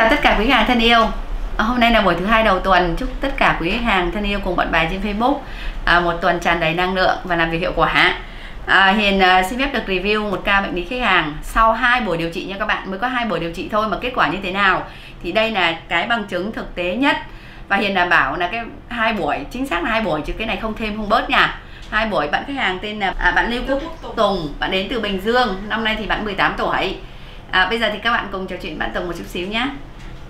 chào tất cả quý hàng thân yêu. À, Hôm nay là buổi thứ hai đầu tuần. Chúc tất cả quý hàng thân yêu cùng bạn bè trên Facebook à, Một tuần tràn đầy năng lượng và làm việc hiệu quả. À, Hiền à, xin phép được review một ca bệnh lý khách hàng. Sau hai buổi điều trị nha các bạn Mới có hai buổi điều trị thôi mà kết quả như thế nào? Thì đây là cái bằng chứng thực tế nhất. Và Hiền đảm bảo là cái hai buổi Chính xác là hai buổi chứ cái này không thêm không bớt nha. Hai buổi bạn khách hàng tên là à, bạn Lưu Quốc Tùng. Bạn đến từ Bình Dương. Năm nay thì bạn 18 tuổi. À, bây giờ thì các bạn cùng trò chuyện bạn Tùng một chút xíu nhé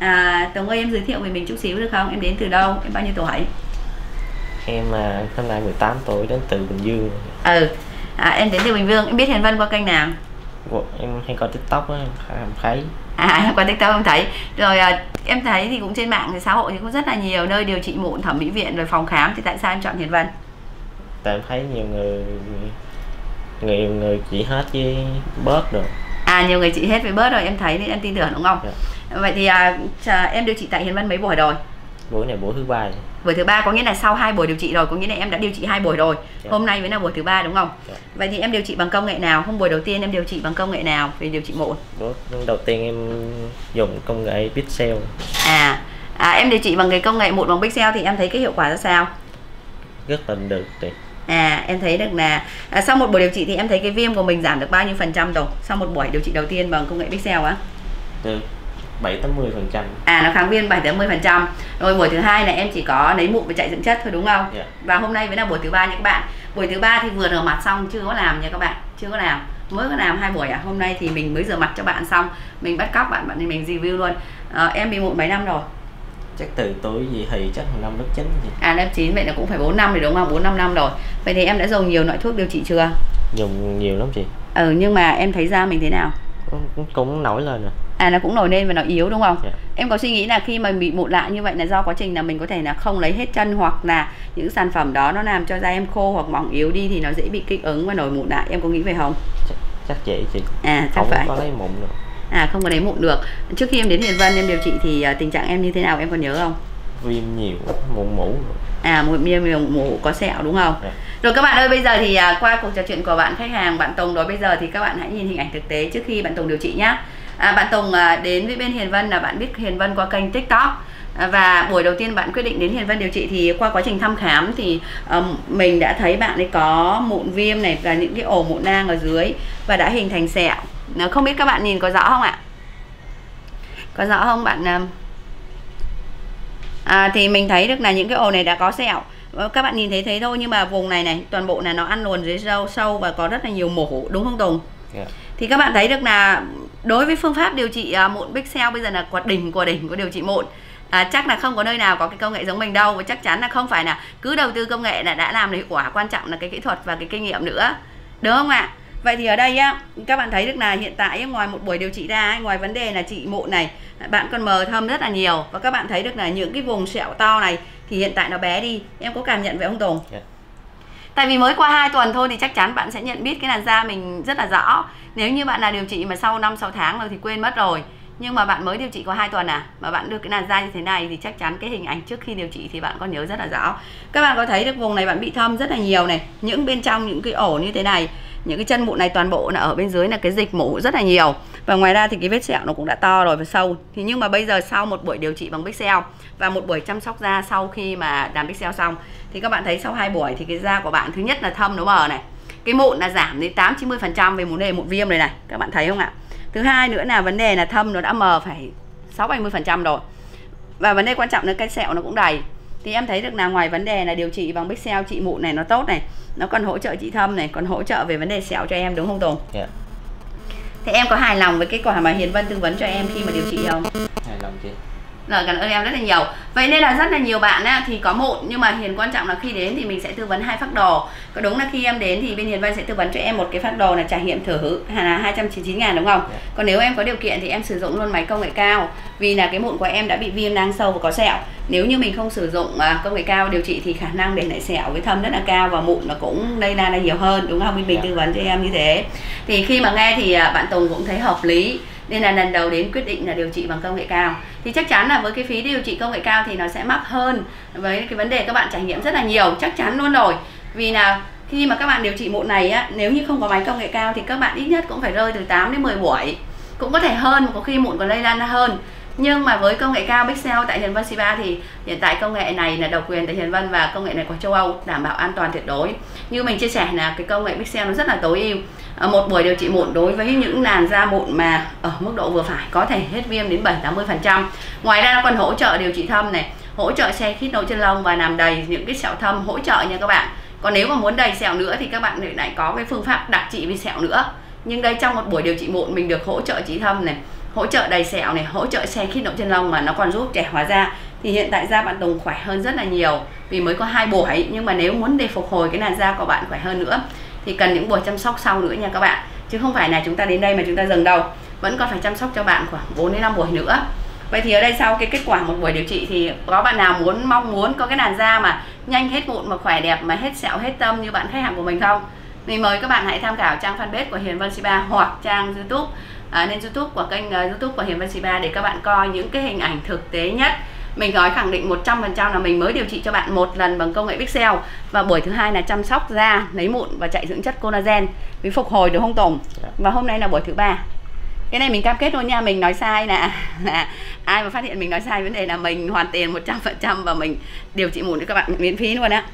à, Tùng ơi em giới thiệu về mình chút xíu được không? Em đến từ đâu? Em bao nhiêu tuổi? Em à, năm nay 18 tuổi đến từ Bình Dương. Ừ. À, em đến từ Bình Dương. Em biết Hiền Vân qua kênh nào? Em hay coi tiktok á, em thấy. À em qua tiktok em thấy. Rồi à, em thấy thì cũng trên mạng thì xã hội thì cũng rất là nhiều nơi điều trị mụn thẩm mỹ viện rồi phòng khám. Thì tại sao em chọn Hiền Vân? Tại em thấy nhiều người người người chỉ hết với bớt được À nhiều người chị hết với bớt rồi em thấy nên em tin tưởng đúng không? Dạ. Vậy thì à, chà, em điều trị tại Hiền Vân mấy buổi rồi? Buổi này buổi thứ ba rồi. Buổi thứ ba có nghĩa là sau hai buổi điều trị rồi, có nghĩa là em đã điều trị hai buổi rồi. Dạ. Hôm nay mới là buổi thứ ba đúng không? Dạ. Vậy thì em điều trị bằng công nghệ nào? Hôm buổi đầu tiên em điều trị bằng công nghệ nào về điều trị mụn? Đầu tiên em dùng công nghệ Pixel À, à em điều trị bằng cái công nghệ mụn bằng pixel thì em thấy cái hiệu quả ra sao? rất là được thì À em thấy được là à, sau một buổi điều trị thì em thấy cái viêm của mình giảm được bao nhiêu phần trăm rồi? Sau một buổi điều trị đầu tiên bằng công nghệ pixel á? được 7 80 phần trăm À nó kháng viêm 7 tới 10%. Rồi buổi thứ hai là em chỉ có lấy mụn và chạy dưỡng chất thôi đúng không? Dạ. Và hôm nay mới là buổi thứ ba nha các bạn. Buổi thứ ba thì vừa rửa mặt xong chưa có làm nha các bạn, chưa có làm. Mới có làm hai buổi à. Hôm nay thì mình mới rửa mặt cho bạn xong, mình bắt cóc bạn bạn thì mình review luôn. Ờ, em bị mụn mấy năm rồi? Chắc từ tuổi gì thì chắc năm lớp 9 gì À lớp 9 vậy là cũng phải 4 năm rồi đúng không? 4 5 năm rồi. Vậy thì em đã dùng nhiều loại thuốc điều trị chưa? dùng nhiều lắm chị Ừ nhưng mà em thấy da mình thế nào? cũng, cũng nổi lên rồi À nó cũng nổi lên và nó yếu đúng không? Dạ. Em có suy nghĩ là khi mà bị mụn lạ như vậy là do quá trình là mình có thể là không lấy hết chân hoặc là những sản phẩm đó nó làm cho da em khô hoặc mỏng yếu đi thì nó dễ bị kích ứng và nổi mụn lại. Em có nghĩ vậy không? chắc, chắc vậy chị À chắc không phải. có lấy mụn được À không có lấy mụn được. Trước khi em đến Hiền Vân em điều trị thì à, tình trạng em như thế nào em còn nhớ không? viêm nhiều mụn mũ rồi. À mụn viêm mụn mủ có sẹo đúng không? Dạ. Rồi các bạn ơi bây giờ thì à, qua cuộc trò chuyện của bạn khách hàng bạn Tùng rồi bây giờ thì các bạn hãy nhìn hình ảnh thực tế trước khi bạn Tùng điều trị nhé. À, bạn Tùng à, đến với bên Hiền Vân là bạn biết Hiền Vân qua kênh TikTok và buổi đầu tiên bạn quyết định đến Hiền Vân điều trị thì qua quá trình thăm khám thì ừm, mình đã thấy bạn ấy có mụn viêm này và những cái ổ mụn nang ở dưới và đã hình thành sẹo. Không biết các bạn nhìn có rõ không ạ? Có rõ không bạn? ừm? À, thì mình thấy được là những cái ổ này đã có sẹo Ờ, các bạn nhìn thấy thế thôi nhưng mà vùng này này toàn bộ là nó ăn luồn dưới râu sâu và có rất là nhiều mổ đúng không Tùng? Dạ. thì các bạn thấy được là đối với phương pháp điều trị à, mụn pixel bây giờ là quạt đỉnh của đỉnh của điều trị mụn à, chắc là không có nơi nào có cái công nghệ giống mình đâu và chắc chắn là không phải là cứ đầu tư công nghệ là đã làm được hiệu quả quan trọng là cái kỹ thuật và cái kinh nghiệm nữa đúng không ạ vậy thì ở đây á các bạn thấy được là hiện tại ngoài một buổi điều trị ra ngoài vấn đề là trị mụn này bạn còn mờ thâm rất là nhiều và các bạn thấy được là những cái vùng sẹo to này thì hiện tại nó bé đi em có cảm nhận vậy không Tùng Dạ. Tại vì mới qua 2 tuần thôi thì chắc chắn bạn sẽ nhận biết cái làn da mình rất là rõ. Nếu như bạn là điều trị mà sau 5 6 tháng rồi thì quên mất rồi. Nhưng mà bạn mới điều trị có hai tuần à mà bạn được cái làn da như thế này thì chắc chắn cái hình ảnh trước khi điều trị thì bạn còn nhớ rất là rõ. Các bạn có thấy được vùng này bạn bị thâm rất là nhiều này, những bên trong những cái ổ như thế này, những cái chân mụn này toàn bộ là ở bên dưới là cái dịch mổ rất là nhiều. Và ngoài ra thì cái vết sẹo nó cũng đã to rồi và sâu. Thì nhưng mà bây giờ sau một buổi điều trị bằng pixel và một buổi chăm sóc da sau khi mà làm pixel xong thì các bạn thấy sau hai buổi thì cái da của bạn thứ nhất là thâm nó mờ này cái mụn là giảm đến 8 90 phần trăm về vấn đề mụn viêm này này các bạn thấy không ạ thứ hai nữa là vấn đề là thâm nó đã mờ phải 6 70 phần trăm rồi. Và vấn đề quan trọng là cái sẹo nó cũng đầy. Thì em thấy được là ngoài vấn đề là điều trị bằng pixel trị mụn này nó tốt này nó còn hỗ trợ trị thâm này còn hỗ trợ về vấn đề sẹo cho em đúng không Tùng? Dạ. thế em có hài lòng với kết quả mà Hiền Vân tư vấn cho em khi mà điều trị không? Hài lòng chị Rồi cảm ơn em rất là nhiều Vậy nên là rất là nhiều bạn á, thì có mụn Nhưng mà Hiền quan trọng là khi đến thì mình sẽ tư vấn hai phác đồ Có đúng là khi em đến thì bên Hiền Vân sẽ tư vấn cho em một cái phác đồ là trải nghiệm thử là 299 ngàn đúng không? Dạ. Còn nếu em có điều kiện thì em sử dụng luôn máy công nghệ cao Vì là cái mụn của em đã bị viêm nang sâu và có sẹo Nếu như mình không sử dụng à, công nghệ cao điều trị thì khả năng để lại sẹo với thâm rất là cao Và mụn nó cũng lây lan ra nhiều hơn đúng không? Mình Dạ. tư vấn cho em như thế Thì khi mà nghe thì à, bạn Tùng cũng thấy hợp lý nên là lần đầu đến quyết định là điều trị bằng công nghệ cao. Thì chắc chắn là với cái phí điều trị công nghệ cao thì nó sẽ mắc hơn với cái vấn đề các bạn trải nghiệm rất là nhiều, chắc chắn luôn rồi. Vì là khi mà các bạn điều trị mụn này á, nếu như không có máy công nghệ cao thì các bạn ít nhất cũng phải rơi từ 8 đến 10 buổi. Cũng có thể hơn, có khi mụn còn lây lan hơn nhưng mà với công nghệ cao Pixel tại Hiền Vân Siva thì hiện tại công nghệ này là độc quyền tại Hiền Vân và công nghệ này của châu Âu, đảm bảo an toàn tuyệt đối. Như mình chia sẻ là cái công nghệ Pixel nó rất là tối ưu. Ờ, một buổi điều trị mụn đối với những làn da mụn mà ở mức độ vừa phải, có thể hết viêm đến 7 80 phần trăm. Ngoài ra nó còn hỗ trợ điều trị thâm này, hỗ trợ xe khít nấu chân lông và làm đầy những cái sẹo thâm, hỗ trợ nha các bạn. Còn nếu mà muốn đầy sẹo nữa thì các bạn lại có cái phương pháp đặc trị vì sẹo nữa. Nhưng đây trong một buổi điều trị mụn mình được hỗ trợ trị thâm này hỗ trợ đầy sẹo này, hỗ trợ xe khít động chân lông mà nó còn giúp trẻ hóa da, thì hiện tại da bạn Tùng khỏe hơn rất là nhiều. Vì mới có hai buổi, nhưng mà nếu muốn để phục hồi cái làn da của bạn khỏe hơn nữa, thì cần những buổi chăm sóc sau nữa nha các bạn. Chứ không phải là chúng ta đến đây mà chúng ta dừng đâu, vẫn còn phải chăm sóc cho bạn khoảng 4 đến 5 buổi nữa. Vậy thì ở đây sau cái kết quả một buổi điều trị thì có bạn nào muốn, mong muốn có cái làn da mà nhanh hết mụn mà khỏe đẹp mà hết sẹo hết tâm như bạn khách hàng của mình không? thì mời các bạn hãy tham khảo trang fanpage của Hiền Vân Siba hoặc trang YouTube à, lên YouTube của kênh uh, YouTube của Hiền Vân Siba để các bạn coi những cái hình ảnh thực tế nhất. Mình nói khẳng định 100% là mình mới điều trị cho bạn một lần bằng công nghệ Pixel và buổi thứ hai là chăm sóc da, lấy mụn và chạy dưỡng chất collagen vì phục hồi được không Tùng? Dạ. Và hôm nay là buổi thứ ba cái này mình cam kết luôn nha mình nói sai là, là ai mà phát hiện mình nói sai vấn đề là mình hoàn tiền 100% và mình điều trị mụn cho các bạn miễn phí luôn á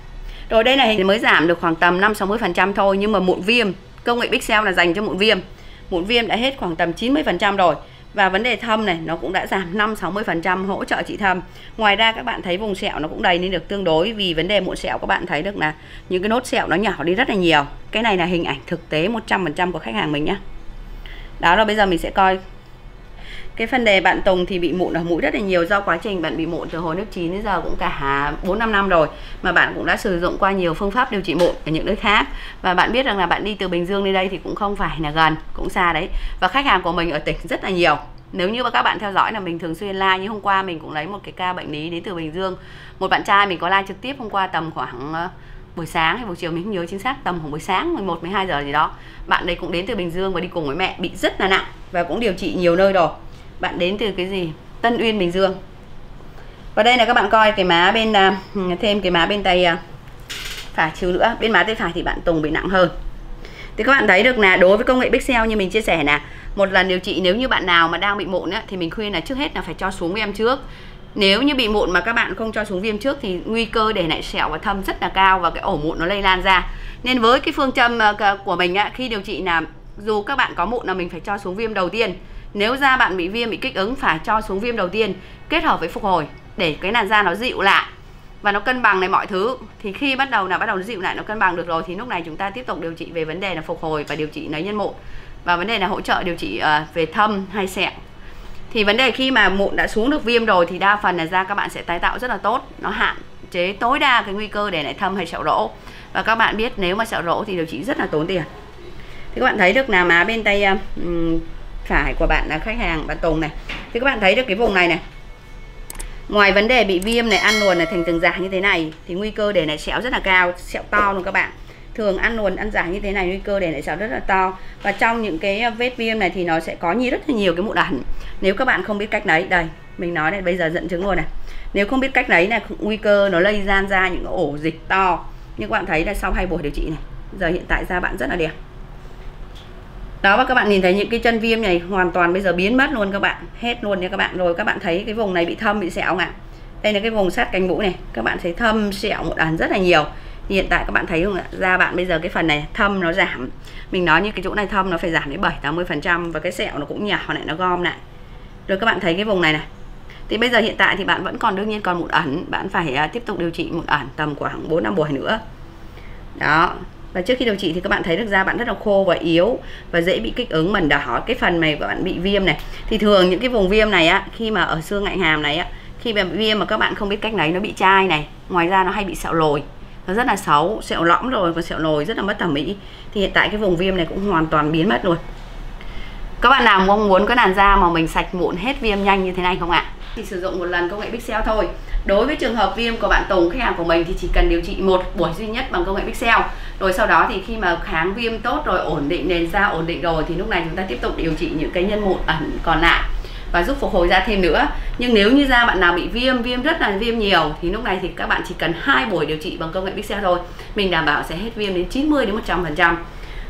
rồi đây này mới giảm được khoảng tầm 5 60% thôi nhưng mà mụn viêm công nghệ Pixel là dành cho mụn viêm mụn viêm đã hết khoảng tầm 90% rồi và vấn đề thâm này, nó cũng đã giảm 5 60% hỗ trợ chị thâm. Ngoài ra, các bạn thấy vùng sẹo nó cũng đầy lên được tương đối vì vấn đề mụn sẹo, các bạn thấy được là những cái nốt sẹo nó nhỏ đi rất là nhiều. Cái này là hình ảnh thực tế 100% của khách hàng mình nhé đó là bây giờ mình sẽ coi cái phần đề bạn Tùng thì bị mụn ở mũi rất là nhiều do quá trình bạn bị mụn từ hồi lớp 9 đến giờ cũng cả 4 5 năm rồi mà bạn cũng đã sử dụng qua nhiều phương pháp điều trị mụn ở những nơi khác. Và bạn biết rằng là bạn đi từ Bình Dương lên đây thì cũng không phải là gần, cũng xa đấy. Và khách hàng của mình ở tỉnh rất là nhiều. Nếu như mà các bạn theo dõi là mình thường xuyên like như hôm qua mình cũng lấy một cái ca bệnh lý đến từ Bình Dương. Một bạn trai mình có like trực tiếp hôm qua tầm khoảng ờ, buổi sáng hay buổi chiều, mình không nhớ chính xác, tầm khoảng buổi sáng 11 12 giờ gì đó. Bạn đấy cũng đến từ Bình Dương và đi cùng với mẹ, bị rất là nặng và cũng điều trị nhiều nơi rồi bạn đến từ cái gì? Tân Uyên Bình Dương. Và đây là các bạn coi cái má bên à, thêm cái má bên tay à, phải chiều nữa. Bên má tay phải thì bạn Tùng bị nặng hơn. Thì các bạn thấy được là đối với công nghệ Pixel như mình chia sẻ là một lần điều trị nếu như bạn nào mà đang bị mụn á, thì mình khuyên là trước hết là phải cho xuống viêm trước. Nếu như bị mụn mà các bạn không cho xuống viêm trước thì nguy cơ để lại sẹo và thâm rất là cao và cái ổ mụn nó lây lan ra. Nên với cái phương châm à, của mình á, khi điều trị là dù các bạn có mụn là mình phải cho xuống viêm đầu tiên nếu da bạn bị viêm bị kích ứng phải cho xuống viêm đầu tiên kết hợp với phục hồi để cái làn da nó dịu lại. Và nó cân bằng này mọi thứ. Thì khi bắt đầu là bắt đầu nó dịu lại nó cân bằng được rồi thì lúc này chúng ta tiếp tục điều trị về vấn đề là phục hồi và điều trị lấy nhân mụn. Và vấn đề là hỗ trợ điều trị uh, về thâm hay sẹo. Thì vấn đề khi mà mụn đã xuống được viêm rồi thì đa phần là da các bạn sẽ tái tạo rất là tốt. Nó hạn chế tối đa cái nguy cơ để lại thâm hay sẹo rỗ. Và các bạn biết nếu mà sẹo rỗ thì điều trị rất là tốn tiền. Thì các bạn thấy được là má bên tay um, phải của bạn là khách hàng, bạn Tùng này. Thì các bạn thấy được cái vùng này này. Ngoài vấn đề bị viêm này, ăn luồn này, thành từng giả như thế này, thì nguy cơ để lại sẹo rất là cao, sẹo to luôn các bạn. Thường ăn luồn ăn giả như thế này, nguy cơ để lại sẹo rất là to. Và trong những cái ờ, vết viêm này thì nó sẽ có nhiều, rất là nhiều cái mụn ẩn. Nếu các bạn không biết cách đấy, đây, mình nói này bây giờ dẫn chứng luôn này. Nếu không biết cách đấy là nguy cơ nó lây gian ra những ổ dịch to. Nhưng các bạn thấy là sau hai buổi điều trị này, giờ hiện tại da bạn rất là đẹp đó, và các bạn nhìn thấy những cái chân viêm này hoàn toàn bây giờ biến mất luôn các bạn. Hết luôn nha các bạn. Rồi các bạn thấy cái vùng này bị thâm, bị sẹo ạ? Đây là cái vùng sát cánh mũi này. Các bạn thấy thâm, sẹo một đàn rất là nhiều. Hiện tại các bạn thấy không ạ? Da bạn bây giờ cái phần này thâm nó giảm. Mình nói như cái chỗ này thâm nó phải giảm đến 7 80 phần trăm và cái sẹo nó cũng nhỏ lại nó gom lại. Rồi các bạn thấy cái vùng này này. Thì bây giờ hiện tại thì bạn vẫn còn đương nhiên còn một ẩn. Bạn phải à, tiếp tục điều trị một ẩn tầm khoảng 4 năm buổi nữa. Đó và trước khi điều trị thì các bạn thấy được da bạn rất là khô và yếu và dễ bị kích ứng. Mẩn đỏ cái phần này của bạn bị viêm này, thì thường những cái vùng viêm này á, khi mà ở xương ngạnh hàm này á, khi mà bị viêm mà các bạn không biết cách lấy, nó bị chai này, ngoài ra nó hay bị sẹo lồi, nó rất là xấu, sẹo lõm rồi và sẹo lồi rất là mất thẩm mỹ. Thì hiện tại cái vùng viêm này cũng hoàn toàn biến mất luôn. Các bạn nào mong muốn có làn da mà mình sạch mụn hết viêm nhanh như thế này không ạ? Thì sử dụng một lần công nghệ Pixel thôi. Đối với trường hợp viêm của bạn Tùng khách hàng của mình thì chỉ cần điều trị một buổi duy nhất bằng công nghệ Pixel. Rồi sau đó thì khi mà kháng viêm tốt rồi, ổn định nền da, ổn định rồi thì lúc này chúng ta tiếp tục điều trị những cái nhân mụn ẩn còn lại và giúp phục hồi da thêm nữa. Nhưng nếu như da bạn nào bị viêm viêm rất là viêm nhiều thì lúc này thì các bạn chỉ cần hai buổi điều trị bằng công nghệ Pixel thôi. Mình đảm bảo sẽ hết viêm đến 90 đến 100 phần trăm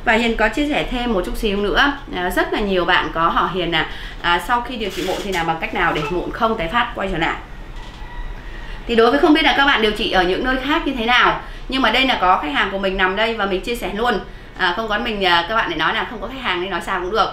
và Hiền có chia sẻ thêm một chút xíu nữa. À, rất là nhiều bạn có hỏi Hiền là à, sau khi điều trị mụn thì làm bằng cách nào để mụn không tái phát quay trở lại? Thì đối với không biết là các bạn điều trị ở những nơi khác như thế nào nhưng mà đây là có khách hàng của mình nằm đây và mình chia sẻ luôn. À, không có mình à, các bạn để nói là không có khách hàng nên nói sao cũng được.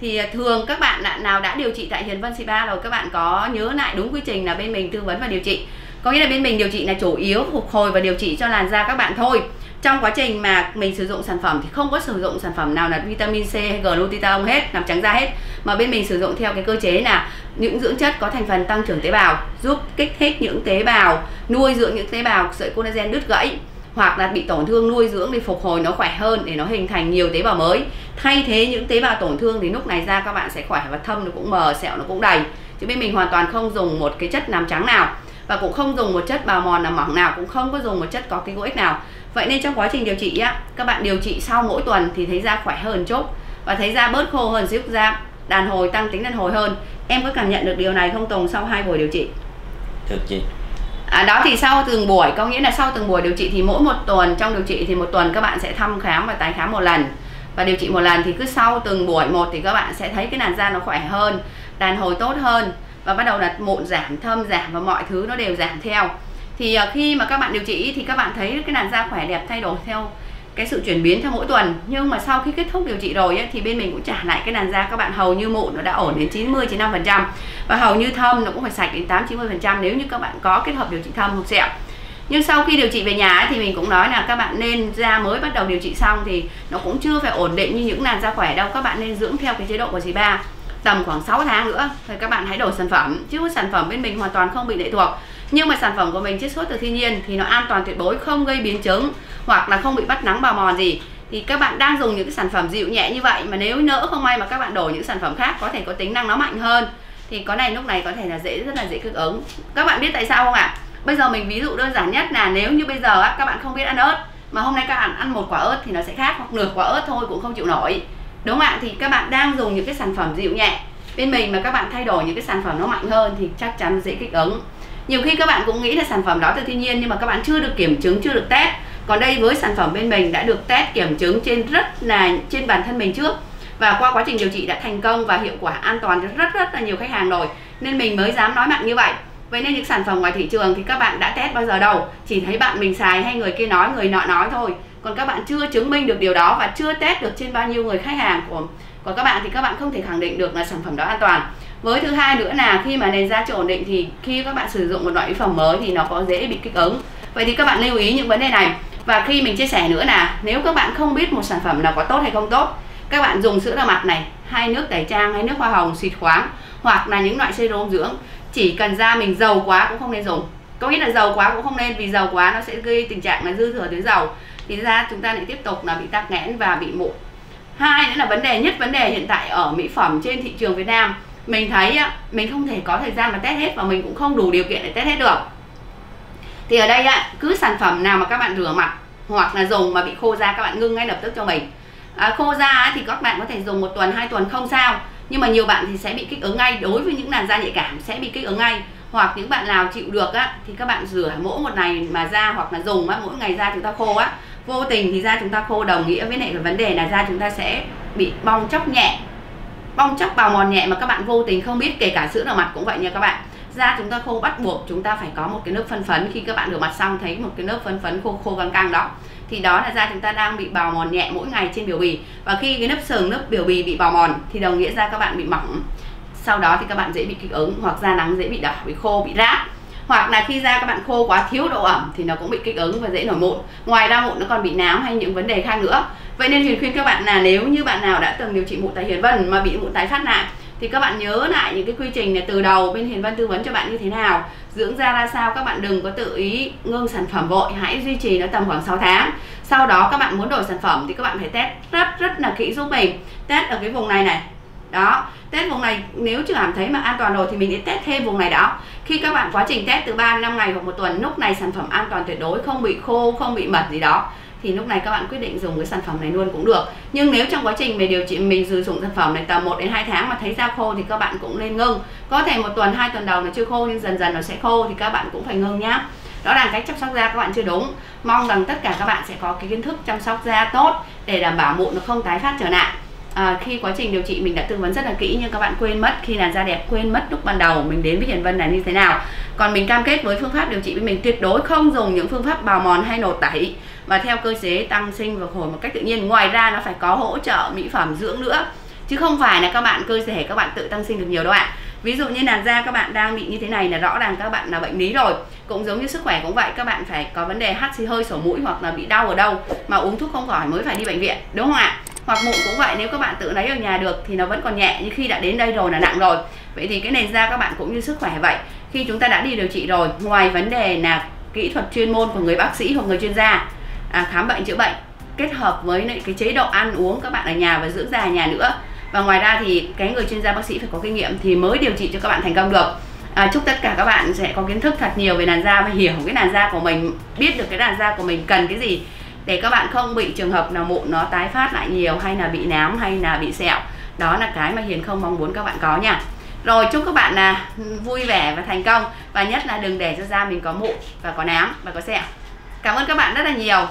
Thì à, thường các bạn nào đã điều trị tại Hiền Vân Spa rồi các bạn có nhớ lại đúng quy trình là bên mình tư vấn và điều trị. Có nghĩa là bên mình điều trị là chủ yếu phục hồi và điều trị cho làn da các bạn thôi trong quá trình mà mình sử dụng sản phẩm thì không có sử dụng sản phẩm nào là vitamin C hay glutathione hết, làm trắng da hết. Mà bên mình sử dụng theo cái cơ chế là những dưỡng chất có thành phần tăng trưởng tế bào, giúp kích thích những tế bào, nuôi dưỡng những tế bào sợi collagen đứt gãy, hoặc là bị tổn thương nuôi dưỡng để phục hồi nó khỏe hơn để nó hình thành nhiều tế bào mới. Thay thế những tế bào tổn thương thì lúc này da các bạn sẽ khỏe và thâm, nó cũng mờ, sẹo, nó cũng đầy. Chứ bên mình hoàn toàn không dùng một cái chất làm trắng nào. Và cũng không dùng một chất bào mòn làm mỏng nào, cũng không có dùng một chất có corticoid nào vậy nên trong quá trình điều trị á các bạn điều trị sau mỗi tuần thì thấy da khỏe hơn chút và thấy da bớt khô hơn giúp da đàn hồi tăng tính đàn hồi hơn. Em có cảm nhận được điều này không Tùng sau hai buổi điều trị? Được chị. À, đó thì sau từng buổi có nghĩa là sau từng buổi điều trị thì mỗi một tuần trong điều trị thì một tuần các bạn sẽ thăm khám và tái khám một lần. Và điều trị một lần thì cứ sau từng buổi một thì các bạn sẽ thấy cái làn da nó khỏe hơn đàn hồi tốt hơn và bắt đầu là mụn giảm thâm giảm và mọi thứ nó đều giảm theo thì ờ, khi mà các bạn điều trị thì các bạn thấy cái làn da khỏe đẹp thay đổi theo cái sự chuyển biến theo mỗi tuần. Nhưng mà sau khi kết thúc điều trị rồi ấy, thì bên mình cũng trả lại cái làn da các bạn. Hầu như mụn nó đã ổn đến 90 95 phần trăm. Và hầu như thâm nó cũng phải sạch đến 8 90 phần trăm nếu như các bạn có kết hợp điều trị thâm hoặc sẹo. Nhưng sau khi điều trị về nhà ấy, thì mình cũng nói là các bạn nên da mới bắt đầu điều trị xong thì nó cũng chưa phải ổn định như những làn da khỏe đâu. Các bạn nên dưỡng theo cái chế độ của chị ba tầm khoảng 6 tháng nữa. Thì các bạn hãy đổi sản phẩm. Chứ sản phẩm bên mình hoàn toàn không bị lệ thuộc nhưng mà sản phẩm của mình chiết xuất từ thiên nhiên thì nó an toàn tuyệt đối, không gây biến chứng hoặc là không bị bắt nắng bào mòn gì. Thì các bạn đang dùng những cái sản phẩm dịu nhẹ như vậy mà nếu nỡ không may mà các bạn đổi những sản phẩm khác có thể có tính năng nó mạnh hơn thì có này, lúc này có thể là dễ, rất là dễ kích ứng. Các bạn biết tại sao không ạ? Bây giờ mình ví dụ đơn giản nhất là nếu như bây giờ các bạn không biết ăn ớt mà hôm nay các bạn ăn một quả ớt thì nó sẽ khác, hoặc nửa quả ớt thôi cũng không chịu nổi. Đúng không ạ? Thì các bạn đang dùng những cái sản phẩm dịu nhẹ. Bên mình mà các bạn thay đổi những cái sản phẩm nó mạnh hơn thì chắc chắn dễ kích ứng nhiều khi các bạn cũng nghĩ là sản phẩm đó từ thiên nhiên nhưng mà các bạn chưa được kiểm chứng, chưa được test. Còn đây với sản phẩm bên mình đã được test kiểm chứng trên rất là, trên bản thân mình trước. Và qua quá trình điều trị đã thành công và hiệu quả an toàn cho rất rất là nhiều khách hàng rồi. Nên mình mới dám nói mạnh như vậy. Vậy nên những sản phẩm ngoài thị trường thì các bạn đã test bao giờ đâu? Chỉ thấy bạn mình xài hay người kia nói, người nọ nói thôi. Còn các bạn chưa chứng minh được điều đó và chưa test được trên bao nhiêu người khách hàng của của các bạn thì các bạn không thể khẳng định được là sản phẩm đó an toàn với thứ hai nữa là khi mà nền da chưa ổn định thì khi các bạn sử dụng một loại mỹ phẩm mới thì nó có dễ bị kích ứng. Vậy thì các bạn lưu ý những vấn đề này. Và khi mình chia sẻ nữa là nếu các bạn không biết một sản phẩm nào có tốt hay không tốt, các bạn dùng sữa rửa mặt này hay nước tẩy trang hay nước hoa hồng, xịt khoáng hoặc là những loại serum dưỡng, chỉ cần da mình dầu quá cũng không nên dùng. Có nghĩa là dầu quá cũng không nên vì dầu quá nó sẽ gây tình trạng là dư thừa tuyến dầu thì da chúng ta lại tiếp tục là bị tắc nghẽn và bị mụn. Hai nữa là vấn đề nhất, vấn đề hiện tại ở mỹ phẩm trên thị trường Việt Nam mình thấy á, mình không thể có thời gian mà test hết và mình cũng không đủ điều kiện để test hết được. Thì ở đây cứ sản phẩm nào mà các bạn rửa mặt hoặc là dùng mà bị khô da các bạn ngưng ngay lập tức cho mình. À, khô da thì các bạn có thể dùng một tuần hai tuần không sao. Nhưng mà nhiều bạn thì sẽ bị kích ứng ngay. Đối với những làn da nhạy cảm sẽ bị kích ứng ngay. Hoặc những bạn nào chịu được á thì các bạn rửa mỗi một ngày mà da hoặc là dùng á mỗi ngày da chúng ta khô á. Vô tình thì da chúng ta khô đồng nghĩa với lại cái vấn đề là da chúng ta sẽ bị bong chóc nhẹ bong chóc bào mòn nhẹ mà các bạn vô tình không biết, kể cả sữa rửa mặt cũng vậy nha các bạn. Da chúng ta khô bắt buộc, chúng ta phải có một cái nước phân phấn. Khi các bạn rửa mặt xong, thấy một cái nước phân phấn khô khô căng căng đó, thì đó là da chúng ta đang bị bào mòn nhẹ mỗi ngày trên biểu bì. Và khi cái lớp sừng lớp biểu bì bị bào mòn, thì đồng nghĩa da các bạn bị mỏng. Sau đó thì các bạn dễ bị kích ứng, hoặc da nắng dễ bị đỏ, bị khô, bị rát hoặc là khi da các bạn khô quá, thiếu độ ẩm thì nó cũng bị kích ứng và dễ nổi mụn. Ngoài ra mụn nó còn bị nám hay những vấn đề khác nữa. Vậy nên huyền khuyên các bạn là nếu như bạn nào đã từng điều trị mụn tại hiền vân mà bị mụn tái phát lại thì các bạn nhớ lại những cái quy trình này từ đầu bên hiền vân tư vấn cho bạn như thế nào. Dưỡng da ra sao, các bạn đừng có tự ý ngưng sản phẩm vội, hãy duy trì nó tầm khoảng 6 tháng. Sau đó các bạn muốn đổi sản phẩm thì các bạn phải test rất rất là kỹ giúp mình. Test ở cái vùng này này đó, test vùng này, nếu chưa cảm thấy mà an toàn rồi thì mình sẽ test thêm vùng này đó. Khi các bạn quá trình test từ 3 đến 5 ngày hoặc một tuần, lúc này sản phẩm an toàn tuyệt đối, không bị khô, không bị mật gì đó, thì lúc này các bạn quyết định dùng cái sản phẩm này luôn cũng được. Nhưng nếu trong quá trình mình điều trị, mình sử dụng sản phẩm này tầm 1 đến 2 tháng mà thấy da khô thì các bạn cũng nên ngưng. Có thể một tuần, hai tuần đầu nó chưa khô nhưng dần dần nó sẽ khô thì các bạn cũng phải ngưng nhá. Đó là cách chăm sóc da các bạn chưa đúng. Mong rằng tất cả các bạn sẽ có cái kiến thức chăm sóc da tốt để đảm bảo mụn nó không tái phát trở lại à, khi quá trình điều trị mình đã tư vấn rất là kỹ nhưng các bạn quên mất khi làn da đẹp quên mất lúc ban đầu mình đến với Hiền Vân là như thế nào. Còn mình cam kết với phương pháp điều trị với mình tuyệt đối không dùng những phương pháp bào mòn hay nột tẩy. Và theo cơ chế tăng sinh và hồi một cách tự nhiên ngoài ra nó phải có hỗ trợ mỹ phẩm dưỡng nữa. Chứ không phải là các bạn cơ thể các bạn tự tăng sinh được nhiều đâu ạ. Ví dụ như làn da các bạn đang bị như thế này là rõ ràng các bạn là bệnh lý rồi. Cũng giống như sức khỏe cũng vậy các bạn phải có vấn đề hắt xì hơi sổ mũi hoặc là bị đau ở đâu mà uống thuốc không khỏi mới phải đi bệnh viện đúng không ạ? Hoặc mụn cũng vậy nếu các bạn tự lấy ở nhà được thì nó vẫn còn nhẹ nhưng khi đã đến đây rồi là nặng rồi. Vậy thì cái nền da các bạn cũng như sức khỏe vậy. Khi chúng ta đã đi điều trị rồi ngoài vấn đề là kỹ thuật chuyên môn của người bác sĩ hoặc người chuyên gia à, khám bệnh chữa bệnh kết hợp với cái chế độ ăn uống các bạn ở nhà và dưỡng da ở nhà nữa. Và ngoài ra thì cái người chuyên gia bác sĩ phải có kinh nghiệm thì mới điều trị cho các bạn thành công được. À, chúc tất cả các bạn sẽ có kiến thức thật nhiều về làn da và hiểu cái làn da của mình biết được cái làn da của mình cần cái gì để các bạn không bị trường hợp nào mụn, nó tái phát lại nhiều, hay là bị nám, hay là bị sẹo. Đó là cái mà hiền không mong muốn các bạn có nha. Rồi, chúc các bạn là vui vẻ và thành công. Và nhất là đừng để cho da mình có mụn và có nám và có sẹo. Cảm ơn các bạn rất là nhiều.